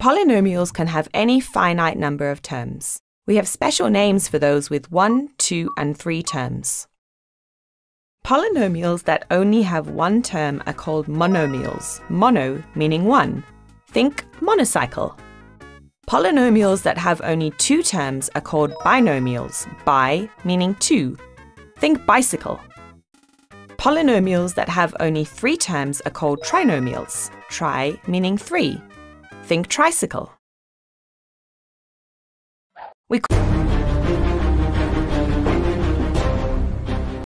Polynomials can have any finite number of terms. We have special names for those with one, two, and three terms. Polynomials that only have one term are called monomials, mono meaning one. Think monocycle. Polynomials that have only two terms are called binomials, bi meaning two. Think bicycle. Polynomials that have only three terms are called trinomials, tri meaning three think tricycle. We